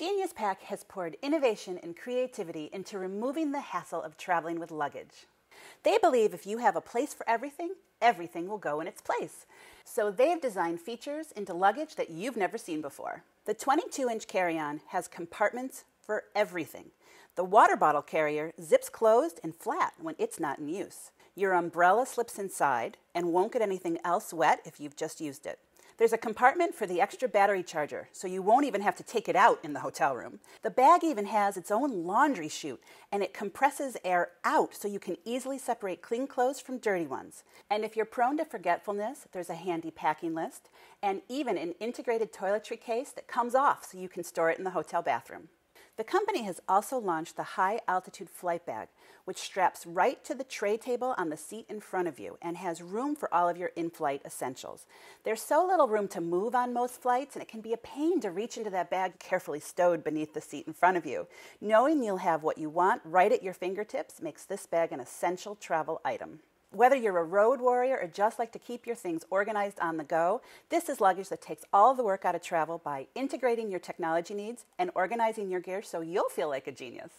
Genius Pack has poured innovation and creativity into removing the hassle of traveling with luggage. They believe if you have a place for everything, everything will go in its place. So they've designed features into luggage that you've never seen before. The 22 inch carry on has compartments for everything. The water bottle carrier zips closed and flat when it's not in use. Your umbrella slips inside and won't get anything else wet if you've just used it. There's a compartment for the extra battery charger, so you won't even have to take it out in the hotel room. The bag even has its own laundry chute, and it compresses air out so you can easily separate clean clothes from dirty ones. And if you're prone to forgetfulness, there's a handy packing list, and even an integrated toiletry case that comes off so you can store it in the hotel bathroom. The company has also launched the High Altitude Flight Bag, which straps right to the tray table on the seat in front of you and has room for all of your in flight essentials. There's so little room to move on most flights, and it can be a pain to reach into that bag carefully stowed beneath the seat in front of you. Knowing you'll have what you want right at your fingertips makes this bag an essential travel item. Whether you're a road warrior or just like to keep your things organized on the go, this is luggage that takes all the work out of travel by integrating your technology needs and organizing your gear so you'll feel like a genius.